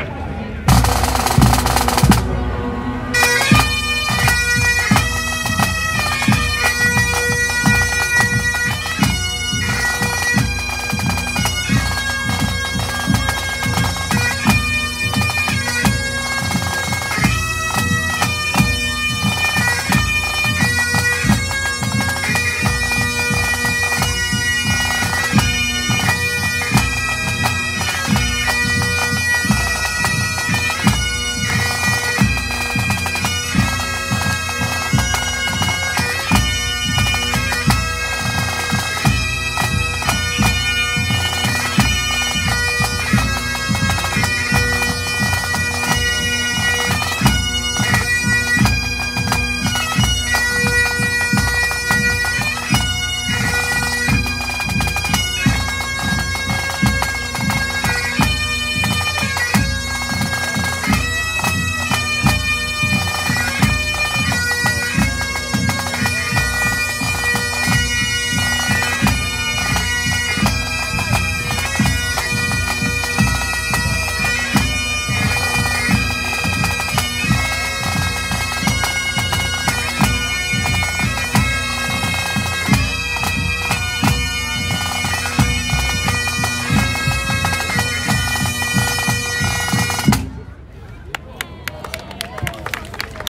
Right.